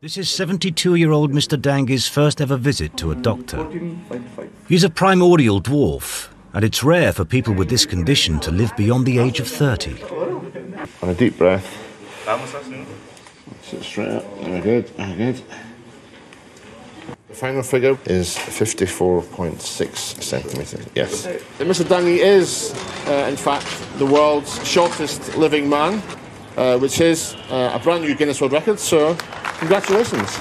This is 72 year old Mr. Dangi's first ever visit to a doctor. He's a primordial dwarf, and it's rare for people with this condition to live beyond the age of 30. On a deep breath. Sit straight up. Very good. Very good. The final figure is 54.6 centimetres. Yes. Mr. Dangi is, uh, in fact, the world's shortest living man, uh, which is uh, a brand new Guinness World Record. So, congratulations.